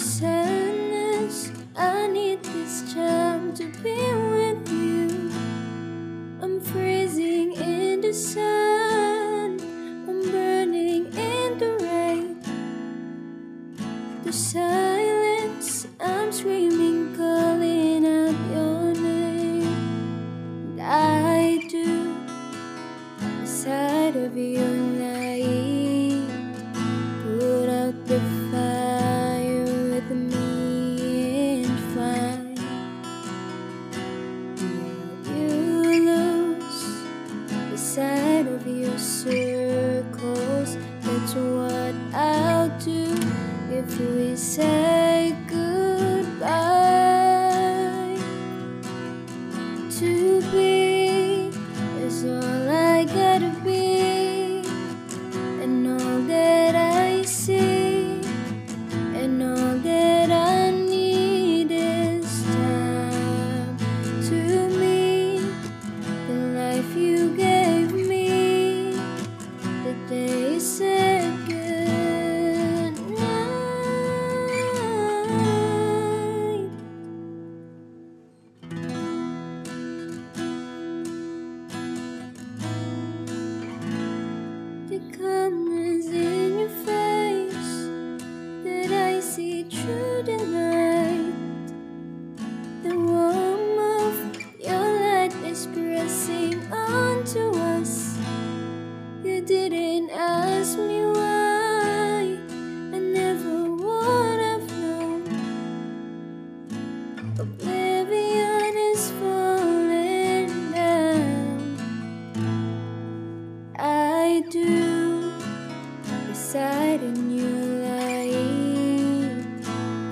sadness. I need this time to be with you. I'm freezing in the sun. inside of your circles. That's what I'll do if we say. light in your light.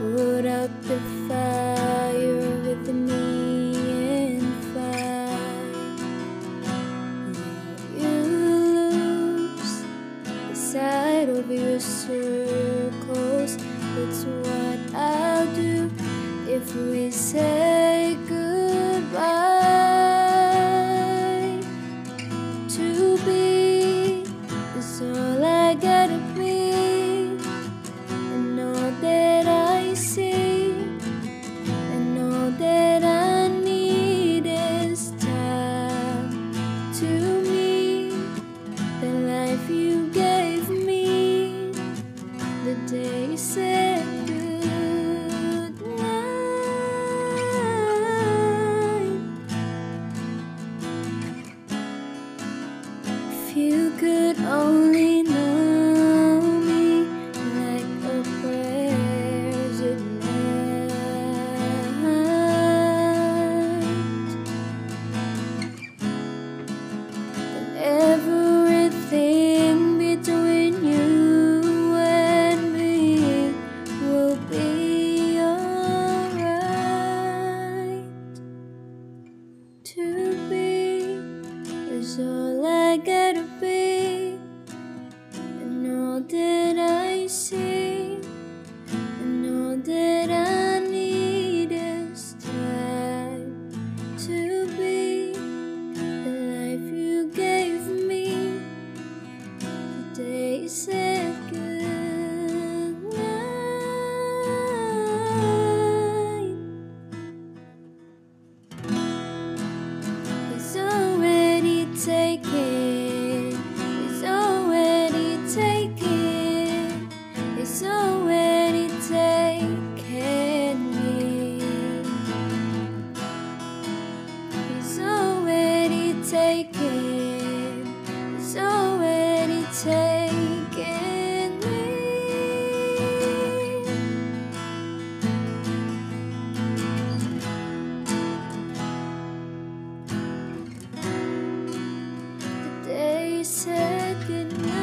Put out the fire with me and fire. You lose the side of your circles. It's what I'll do if we say goodbye. only know me like a prayer at night. And everything between you and me will be alright. To be is all it's already taken me. The day you said goodnight.